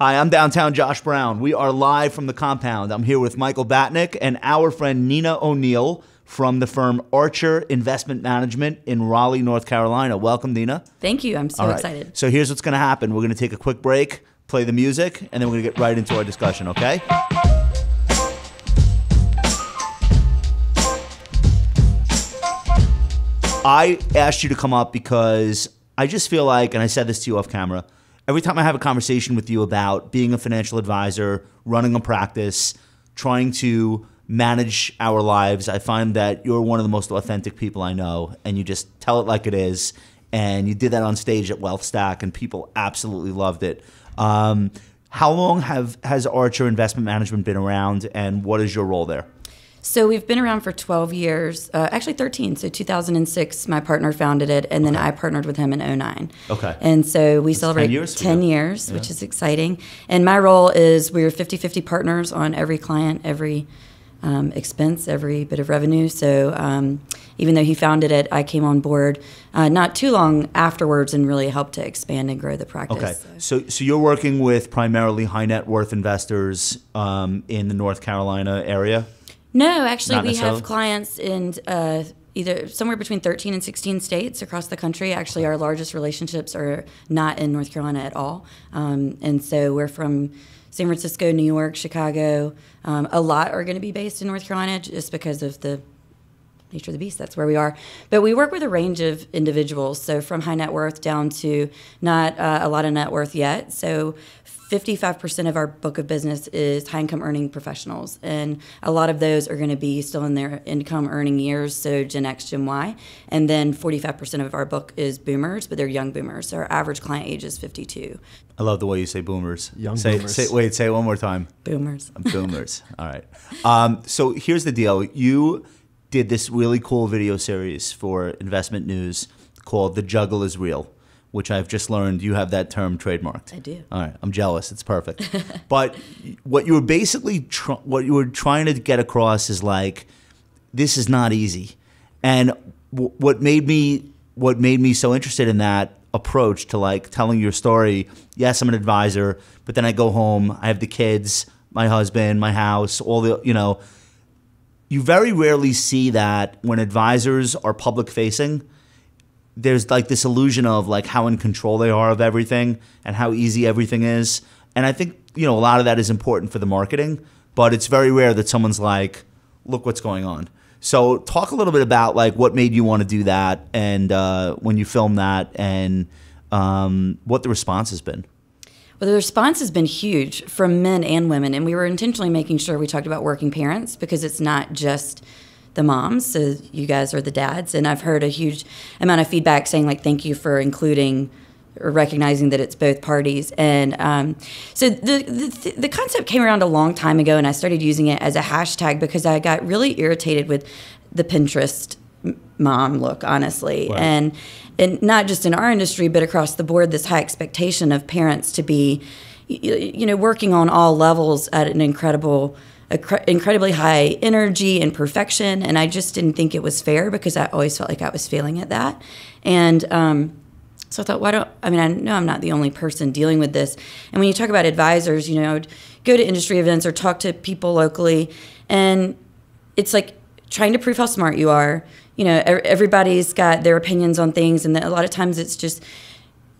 Hi, I'm downtown Josh Brown. We are live from the compound. I'm here with Michael Batnick and our friend Nina O'Neal from the firm Archer Investment Management in Raleigh, North Carolina. Welcome, Nina. Thank you. I'm so right. excited. So here's what's going to happen. We're going to take a quick break, play the music, and then we're going to get right into our discussion, okay? I asked you to come up because I just feel like, and I said this to you off camera, every time I have a conversation with you about being a financial advisor, running a practice, trying to manage our lives, I find that you're one of the most authentic people I know, and you just tell it like it is. And you did that on stage at Wealth Stack, and people absolutely loved it. Um, how long have has Archer Investment Management been around, and what is your role there? So we've been around for 12 years, uh, actually 13. So 2006, my partner founded it, and then I partnered with him in 09. Okay. And so we celebrate 10 years 10 you. years, which is exciting. And my role is we're 50 50 partners on every client, every um, expense, every bit of revenue. So um, even though he founded it, I came on board uh, not too long afterwards and really helped to expand and grow the practice. Okay, so so you're working with primarily high net worth investors um, in the North Carolina area. No, actually, Not we have clients in uh, either somewhere between 13 and 16 states across the country. Actually, our largest relationships are not in North Carolina at all. Um, and so we're from San Francisco, New York, Chicago. Um, a lot are going to be based in North Carolina just because of the nature of the beast. That's where we are. But we work with a range of individuals, so from high net worth down to not uh, a lot of net worth yet. So 55% of our book of business is high income earning professionals. And a lot of those are going to be still in their income earning years, so Gen X, Gen Y. And then 45% of our book is boomers, but they're young boomers. So our average client age is 52. I love the way you say boomers. Young say, boomers. Say, wait, say it one more time. Boomers. Boomers. All right. Um, so here's the deal. You did this really cool video series for Investment News called "The Juggle Is Real," which I've just learned you have that term trademarked. I do. All right, I'm jealous. It's perfect. but what you were basically tr- what you were trying to get across is like this is not easy. And w- what made me what made me so interested in that approach to like telling your story. Yes, I'm an advisor, but then I go home, I have the kids, my husband, my house, all the you know. You very rarely see that when advisors are public facing there's like this illusion of like how in control they are of everything and how easy everything is. And I think, you know, a lot of that is important for the marketing, but it's very rare that someone's like, look what's going on. So talk a little bit about like what made you want to do that and uh, when you filmed that and um, what the response has been. Well, the response has been huge from men and women, and we were intentionally making sure we talked about working parents because it's not just the moms. So you guys are the dads, and I've heard a huge amount of feedback saying like, "Thank you for including." Or recognizing that it's both parties, and um, so the, the the concept came around a long time ago, and I started using it as a hashtag because I got really irritated with the Pinterest mom look, honestly, Right. and and not just in our industry, but across the board, this high expectation of parents to be, you know, working on all levels at an incredible, incredibly high energy and perfection. And I just didn't think it was fair because I always felt like I was failing at that. And um, so I thought, why don't I mean I know I'm not the only person dealing with this. And when you talk about advisors, you know, go to industry events or talk to people locally, and it's like trying to prove how smart you are. You know, everybody's got their opinions on things, and a lot of times it's just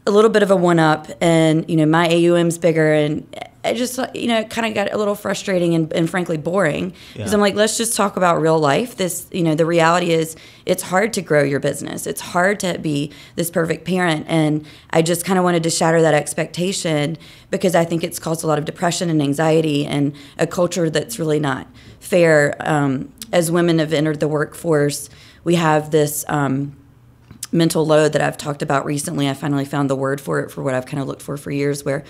a little bit of a one up. And you know, my AUM's bigger, and I just you know, kind of got a little frustrating and, and frankly boring because Yeah. I'm like, let's just talk about real life. This, you know, the reality is it's hard to grow your business. It's hard to be this perfect parent, and I just kind of wanted to shatter that expectation because I think it's caused a lot of depression and anxiety and a culture that's really not fair. Um, as women have entered the workforce, we have this. Um, mental load that I've talked about recently. I finally found the word for it for what I've kind of looked for for years. Where,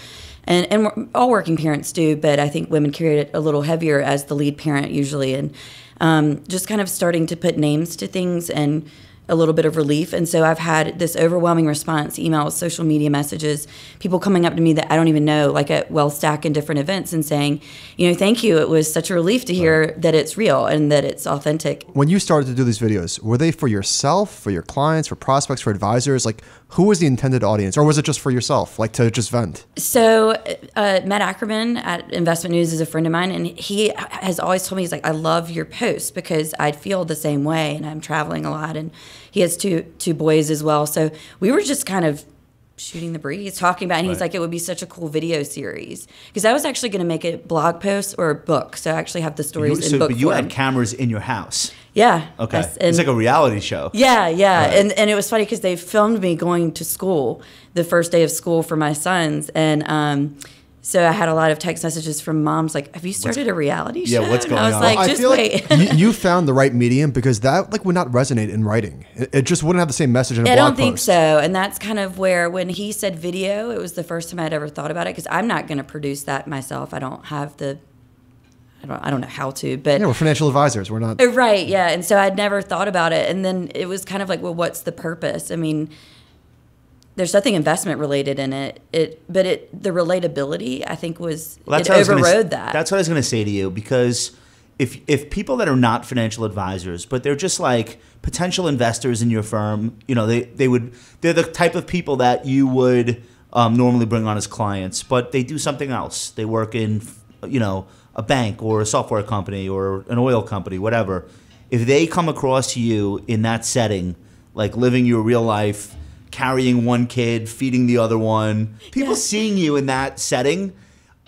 and and all working parents do, but I think women carry it a little heavier as the lead parent usually, and um, just kind of starting to put names to things and a little bit of relief. And so I've had this overwhelming response emails, social media messages, people coming up to me that I don't even know, like at WealthStack and different events, and saying, you know, thank you. It was such a relief to hear that it's real and that it's authentic. When you started to do these videos, were they for yourself, for your clients, for prospects, for advisors? Like, who was the intended audience, or was it just for yourself, like to just vent? So, uh, Matt Ackerman at Investment News is a friend of mine, and he has always told me, he's like, I love your posts because I feel the same way, and I'm traveling a lot, and he has two two boys as well. So we were just kind of shooting the breeze, talking about, and he's like, it would be such a cool video series because I was actually going to make a blog post or a book, so I actually have the You, stories in so, book but you form. had cameras in your house. yeah. Okay. yes, it's like a reality show. yeah, yeah, Right. and and it was funny because they filmed me going to school the first day of school for my sons, and um, so I had a lot of text messages from moms like, "Have you started a reality show?" Yeah, what's going And I was on? like, I "Just feel wait." like you, you found the right medium because that like would not resonate in writing. It, it just wouldn't have the same message in a I blog don't think post. so, and that's kind of where when he said video, it was the first time I'd ever thought about it because I'm not going to produce that myself. I don't have the, I don't, I don't know how to, but Yeah, we're financial advisors. We're not. Uh, Right, yeah. And so I'd never thought about it. And then it was kind of like, well, what's the purpose? I mean, there's nothing investment related in it. It but it the relatability I think was Well, it I was gonna overrode that. That's what I was going to say to you because if if people that are not financial advisors, but they're just like potential investors in your firm, you know, they they would they're the type of people that you would um, normally bring on as clients, but they do something else. They work in, you know, a bank or a software company or an oil company, whatever. If they come across you in that setting, like living your real life, carrying one kid, feeding the other one, people Yeah. seeing you in that setting,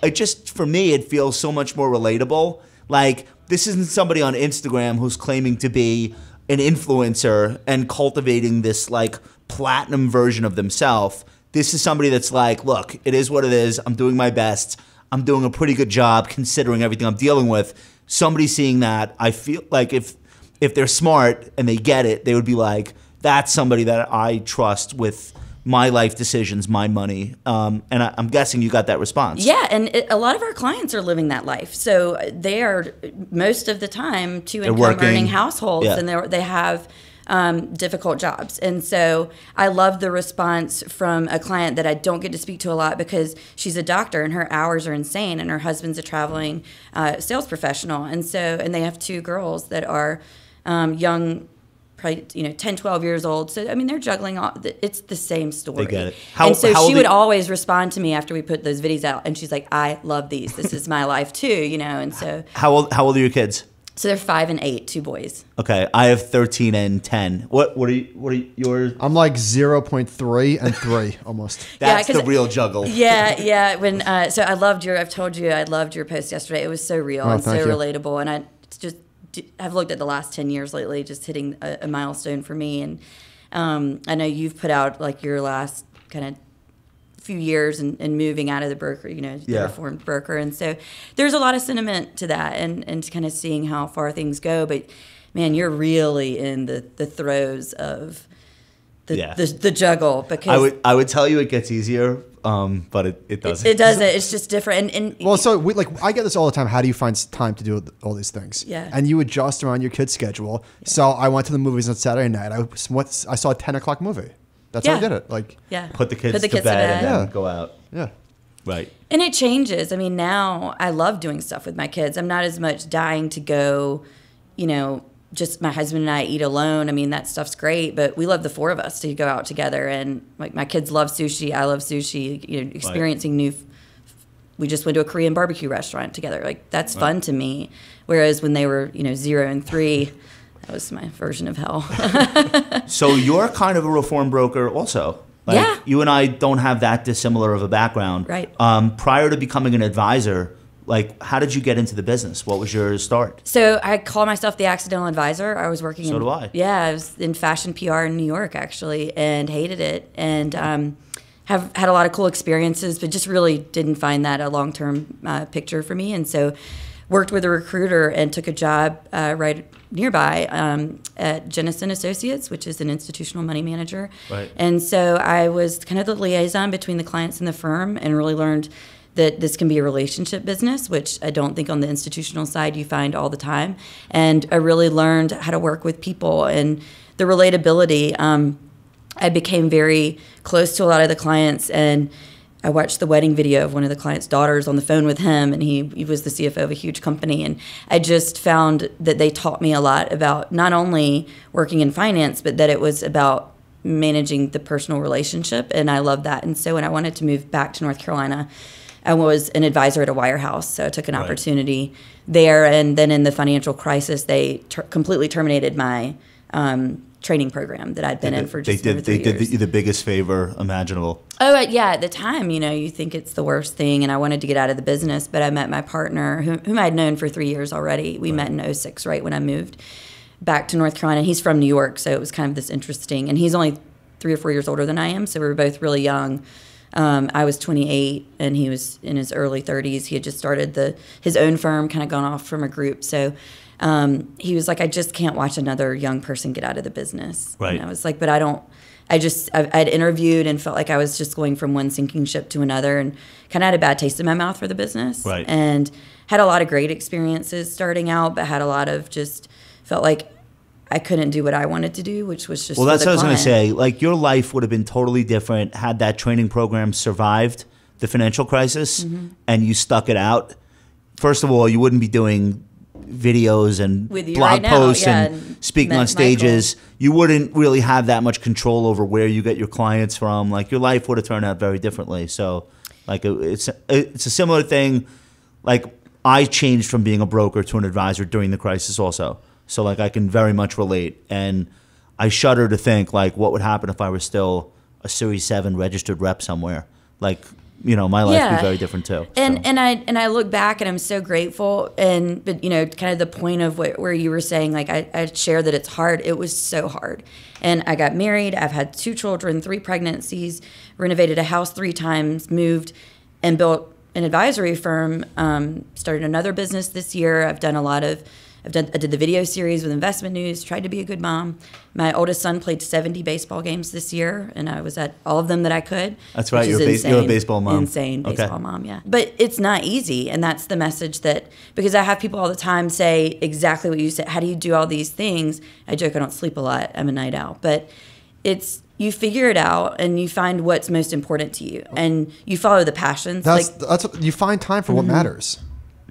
it just for me it feels so much more relatable. Like this isn't somebody on Instagram who's claiming to be an influencer and cultivating this like platinum version of themselves. This is somebody that's like, look, it is what it is. I'm doing my best. I'm doing a pretty good job considering everything I'm dealing with. Somebody seeing that, I feel like if if they're smart and they get it, they would be like, that's somebody that I trust with my life decisions, my money. Um, and I, I'm guessing you got that response. yeah, and it, a lot of our clients are living that life. So they are most of the time two income working. earning households, Yeah. and they they have um, difficult jobs. And so I love the response from a client that I don't get to speak to a lot because she's a doctor and her hours are insane, and her husband's a traveling uh, sales professional, and so and they have two girls that are um, young. Probably, you know, 10, 12 years old. So, I mean, they're juggling all, it's the same story. they get it. How- and so how old she would you- always respond to me after we put those videos out. And she's like, I love these. This is my life too, you know? And so, How old? How old are your kids? so they're five and eight, two boys. Okay, I have 13 and 10. What? What are you? What are your? I'm like 0.3 and 3 almost. Yeah, That's 'cause- the real juggle. Yeah, yeah. When uh, so I loved your. I've told you I loved your post yesterday. It was so real Oh, and so you. relatable. And I just have looked at the last ten years lately, just hitting a, a milestone for me. And um, I know you've put out like your last kind of few years and, and moving out of the broker, you know, the Yeah. reformed broker. And so there's a lot of sentiment to that and, and kind of seeing how far things go. But man, you're really in the, the throes of the, Yeah. the, the juggle because I would. I would tell you it gets easier, um, but it, it doesn't. it doesn't. It's just different. And, and Well, so we like I get this all the time. How do you find time to do all these things? Yeah. And you adjust around your kid's schedule. So I went to the movies on Saturday night. I was- went, I saw a 10 o'clock movie. That's how I did it. Like, yeah, Put the kids, Put the to, kids bed and then Yeah. go out. yeah. Right. And it changes. I mean, now I love doing stuff with my kids. I'm not as much dying to go, you know, just my husband and I eat alone. I mean, that stuff's great, but we love the four of us to go out together. And like my kids love sushi. I love sushi. You know, experiencing new. We just went to a Korean barbecue restaurant together. Like that's fun to me. Whereas when they were, you know, zero and three, that was my version of hell. So you're kind of a reform broker, also. Like, Yeah. You and I don't have that dissimilar of a background. Right. Um, prior to becoming an advisor, like, how did you get into the business? What was your start? So I call myself the accidental advisor. I was working. So in, do I. Yeah, I was in fashion PR in New York actually, and hated it, and um, have had a lot of cool experiences, but just really didn't find that a long term uh, picture for me, and so worked with a recruiter and took a job uh, right nearby um, at Jennison Associates, which is an institutional money manager. Right. And so I was kind of the liaison between the clients and the firm, and really learned that this can be a relationship business, which I don't think on the institutional side you find all the time. And I really learned how to work with people and the relatability. Um, I became very close to a lot of the clients and I watched the wedding video of one of the client's daughters on the phone with him, and he, he was the CFO of a huge company. And I just found that they taught me a lot about not only working in finance, but that it was about managing the personal relationship. And I love that. And so when I wanted to move back to North Carolina, I was an advisor at a wirehouse. So I took an Right. opportunity there. And then in the financial crisis, they ter- completely terminated my um, training program that I'd been in for they just did over they three did years. the, the biggest favor imaginable. Oh, uh, yeah. At the time, you know, you think it's the worst thing, and I wanted to get out of the business. But I met my partner, whom, whom I'd known for three years already. We met in 06, right when I moved back to North Carolina. He's from New York, so it was kind of this interesting. And he's only three or four years older than I am, so we were both really young. Um, I was 28, and he was in his early 30s. He had just started the his own firm, kind of gone off from a group. So um, he was like, "I just can't watch another young person get out of the business." Right. And I was like, "But I don't." I just I, I'd interviewed and felt like I was just going from one sinking ship to another, and kind of had a bad taste in my mouth for the business. Right. And had a lot of great experiences starting out, but had a lot of just felt like I couldn't do what I wanted to do, which was just Well, that's what I was going to say. Like your life would have been totally different had that training program survived the financial crisis Mm-hmm. and you stuck it out. First of all, you wouldn't be doing videos and With blog right now, posts yeah, and and speaking on stages. Michael. You wouldn't really have that much control over where you get your clients from. Like your life would have turned out very differently. So, like it's it's a similar thing. Like I changed from being a broker to an advisor during the crisis also. So like I can very much relate and I shudder to think like what would happen if I were still a Series 7 registered rep somewhere. Like, you know, my life would be very different too. And so. and I and I look back and I'm so grateful. And but you know, kind of the point of what, where you were saying, like I, I share that it's hard. It was so hard. And I got married. I've had two children, three pregnancies, renovated a house three times, moved, and built an advisory firm. Um, started another business this year. I've done a lot of. I've done. I did the video series with Investment News. Tried to be a good mom. My oldest son played 70 baseball games this year, and I was at all of them that I could. That's right, you're is a base- you're a baseball mom. Insane Okay. baseball mom, yeah. But it's not easy, and that's the message that because I have people all the time say exactly what you said. How do you do all these things? I joke I don't sleep a lot. I'm a night owl, but it's you figure it out and you find what's most important to you, and you follow the passions. That's like that's what, you find time for what mm-hmm. matters.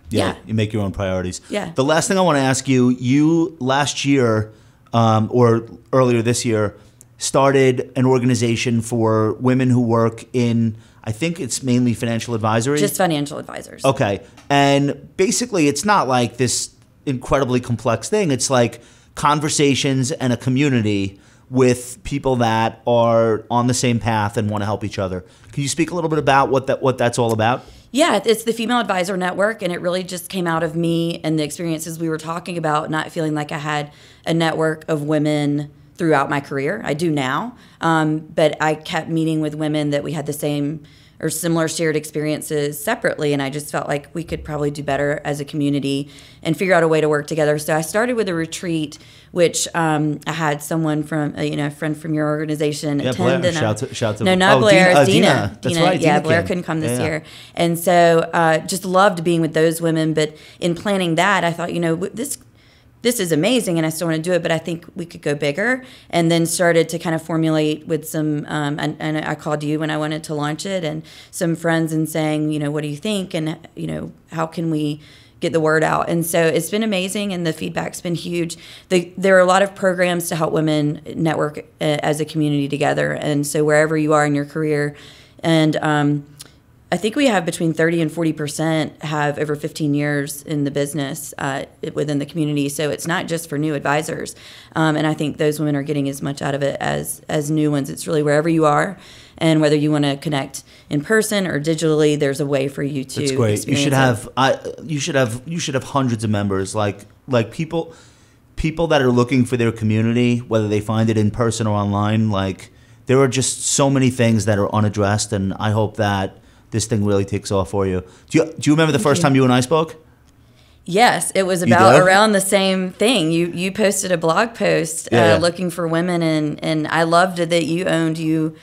Yeah, Yeah. you make your own priorities. Yeah. The last thing I want to ask you, you last year um, or earlier this year started an organization for women who work in, I think it's mainly financial advisory. just financial advisors. Okay. And basically, it's not like this incredibly complex thing. It's like conversations and a community with people that are on the same path and want to help each other. Can you speak a little bit about what that what that's all about? Yeah, it's the Female Advisor Network, and it really just came out of me and the experiences we were talking about, not feeling like I had a network of women throughout my career. I do now, um, but I kept meeting with women that we had the same or similar shared experiences separately, and I just felt like we could probably do better as a community and figure out a way to work together. So I started with a retreat, which um, I had someone from, uh, you know, a friend from your organization Yeah, attend. Blair. and I- Shout to- shout to- no, not oh, Blair, Dina- uh, Dina. Dina. That's right, Yeah, Dina Blair came. couldn't come this Yeah. year. And so uh, just loved being with those women. But in planning that, I thought, you know, this this is amazing and I still want to do it, but I think we could go bigger. And then started to kind of formulate with some, um, and, and I called you when I wanted to launch it and some friends and saying, you know, what do you think? And, you know, how can we get the word out? And so it's been amazing and the feedback's been huge. The, there are a lot of programs to help women network uh, as a community together. And so wherever you are in your career, and, um, I think we have between 30 and 40 percent have over 15 years in the business uh, within the community. So it's not just for new advisors, um, and I think those women are getting as much out of it as as new ones. It's really wherever you are, and whether you want to connect in person or digitally, there's a way for you to. That's great. You should it. have I you should have you should have hundreds of members like like people people that are looking for their community whether they find it in person or online like there are just so many things that are unaddressed and I hope that this thing really takes off for you. Do you do you remember the first you. time you and I spoke? Yes, it was about around the same thing. You you posted a blog post Yeah, uh, yeah. looking for women, and and I loved that you owned you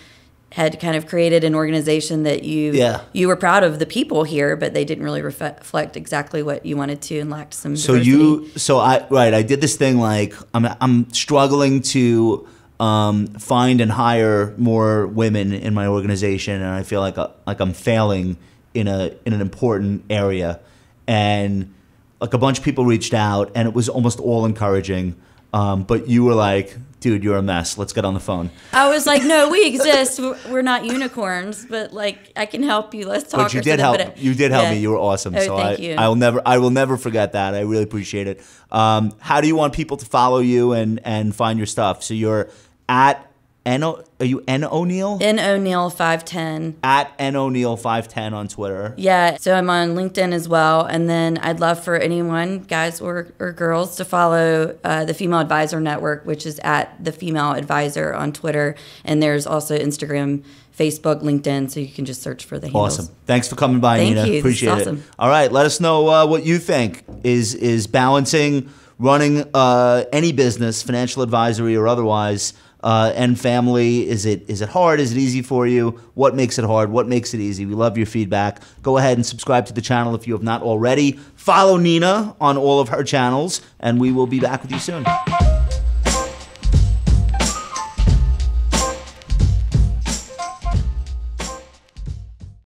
had kind of created an organization that you Yeah. you were proud of the people here, but they didn't really reflect exactly what you wanted to and lacked some. So diversity. you, so I, right, I did this thing like I'm, I'm struggling to um, find and hire more women in my organization, and I feel like uh, like I'm failing in a in an important area, and like a bunch of people reached out, and it was almost all encouraging. Um, but you were like, dude, you're a mess. Let's get on the phone. I was like, no, we exist. We're not unicorns, but like I can help you. Let's talk. But you did help. You did help yeah. me. You were awesome. Oh, so thank I, you. I will never, I will never forget that. I really appreciate it. Um, how do you want people to follow you and and find your stuff? So you're at N. O- Are you N O'Neal? N O'Neal five ten. at N O'Neal five ten on Twitter. Yeah, so I'm on LinkedIn as well, and then I'd love for anyone, guys or, or girls, to follow uh, the Female Advisor Network, which is at the Female Advisor on Twitter, and there's also Instagram, Facebook, LinkedIn, so you can just search for the handles. Awesome. Thanks for coming by, Thank Nina. you. Appreciate awesome. it. All right, let us know uh, what you think is is balancing running uh, any business, financial advisory or otherwise, uh, and family. Is it is it hard? Is it easy for you? What makes it hard? What makes it easy? We love your feedback. Go ahead and subscribe to the channel if you have not already. Follow Nina on all of her channels, and we will be back with you soon.